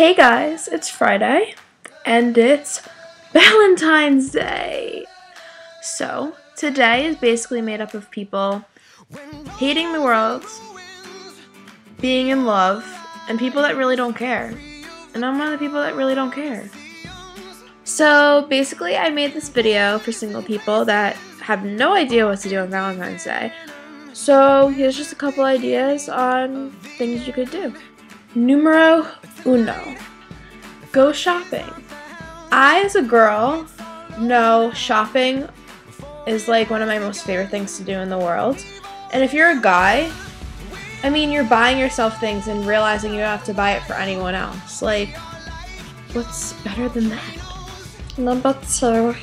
Hey guys, it's Friday and it's Valentine's Day. So, today is basically made up of people hating the world, being in love, and people that really don't care. And I'm one of the people that really don't care. So, basically, I made this video for single people that have no idea what to do on Valentine's Day. So, here's just a couple ideas on things you could do. Numero uno. Go shopping. I, as a girl, know shopping is like one of my most favorite things to do in the world. And if you're a guy, I mean, you're buying yourself things and realizing you don't have to buy it for anyone else. Like, what's better than that? Number two.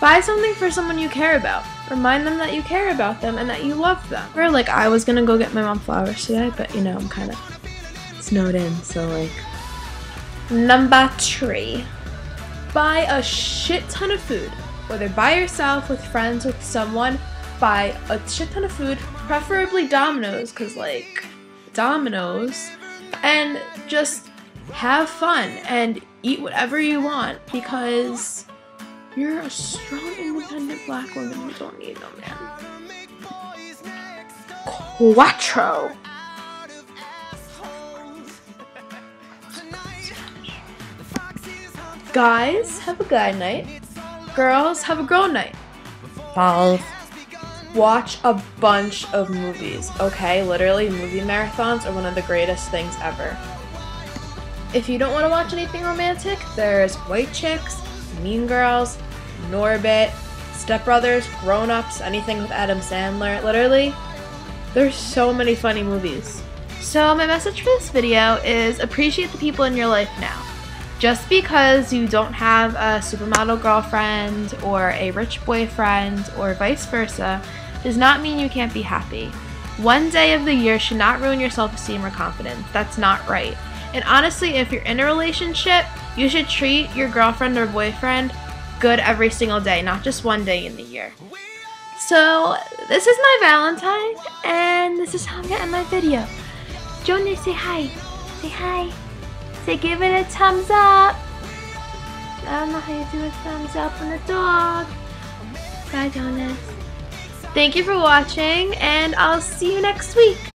Buy something for someone you care about. Remind them that you care about them and that you love them. Or like I was gonna go get my mom flowers today, but you know, I'm kind of snowed in, so like. Number three, buy a shit ton of food. Whether by yourself, with friends, with someone, buy a shit ton of food, preferably Domino's, because like, Domino's, and just have fun and eat whatever you want because you're a strong, independent black woman who don't need no man. Quattro. Guys, have a guy night. Girls, have a girl night. Balls. Watch a bunch of movies, okay? Literally, movie marathons are one of the greatest things ever. If you don't want to watch anything romantic, there's White Chicks, Mean Girls, Norbit, Step Brothers, Grown Ups, anything with Adam Sandler. Literally, there's so many funny movies. So, my message for this video is appreciate the people in your life now. Just because you don't have a supermodel girlfriend or a rich boyfriend or vice versa does not mean you can't be happy. One day of the year should not ruin your self esteem or confidence. That's not right. And honestly, if you're in a relationship, you should treat your girlfriend or boyfriend good every single day, not just one day in the year. So, this is my Valentine, and this is how I'm getting my video. Jonas, say hi. Say hi. Say give it a thumbs up. I don't know how you do a thumbs up on a dog. Bye, Jonas. Thank you for watching, and I'll see you next week.